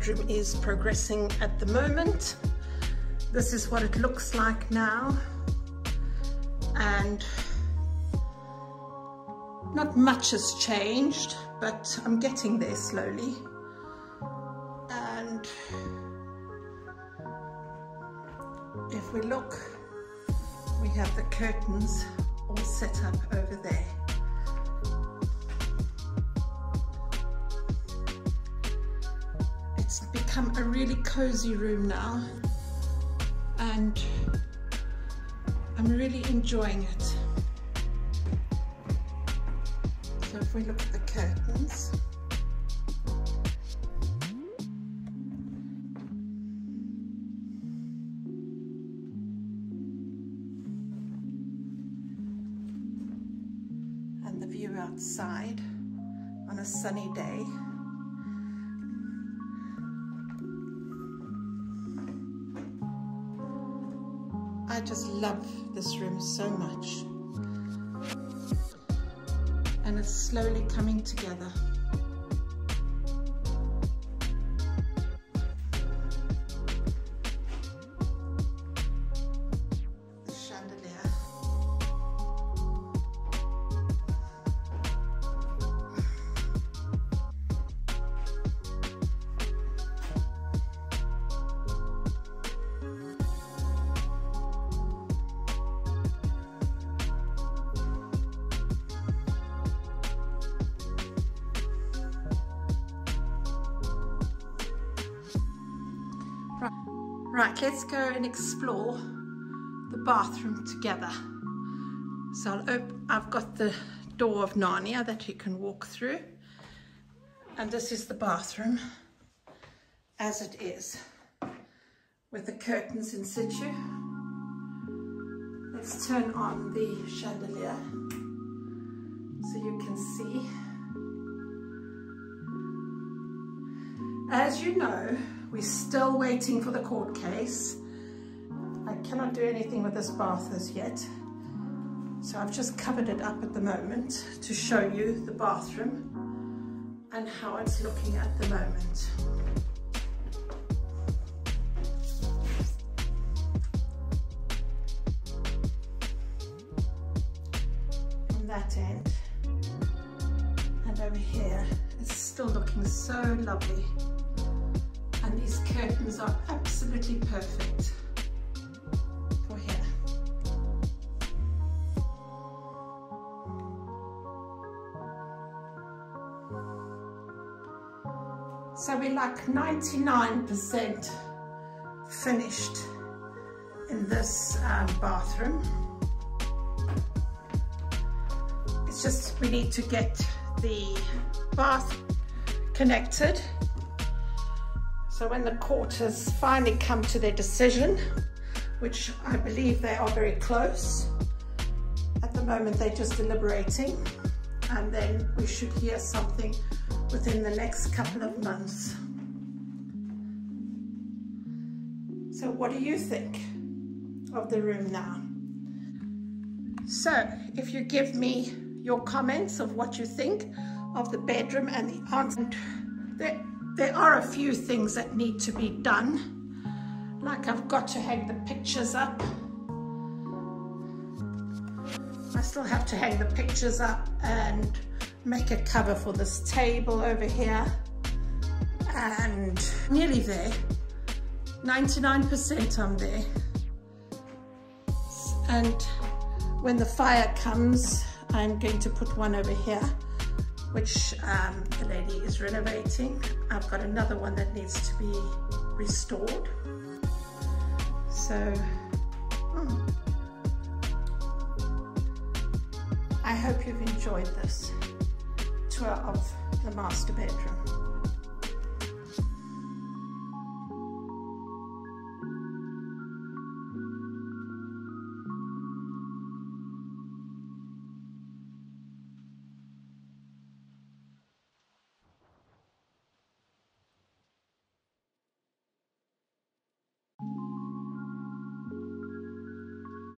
Bedroom is progressing at the moment. This is what it looks like now. And not much has changed, but I'm getting there slowly. And if we look, we have the curtains all set up over there. Become a really cozy room now. And I'm really enjoying it. So if we look at the curtains, and the view outside on a sunny day I just love this room so much. And it's slowly coming together. Right, let's go and explore the bathroom together. So I'll I've got the door of Narnia that you can walk through. And this is the bathroom as it is with the curtains in situ. Let's turn on the chandelier so you can see. As you know, we're still waiting for the court case. I cannot do anything with this bath as yet. So I've just covered it up at the moment to show you the bathroom and how it's looking at the moment. From that end and over here, it's still looking so lovely these curtains are absolutely perfect for here. So we're like 99% finished in this um, bathroom. It's just we need to get the bath connected so when the court has finally come to their decision, which I believe they are very close, at the moment they're just deliberating, and then we should hear something within the next couple of months. So what do you think of the room now? So if you give me your comments of what you think of the bedroom and the answer, there are a few things that need to be done. Like I've got to hang the pictures up. I still have to hang the pictures up and make a cover for this table over here. And nearly there. 99% I'm there. And when the fire comes, I'm going to put one over here which um, the lady is renovating. I've got another one that needs to be restored. So, hmm. I hope you've enjoyed this tour of the master bedroom.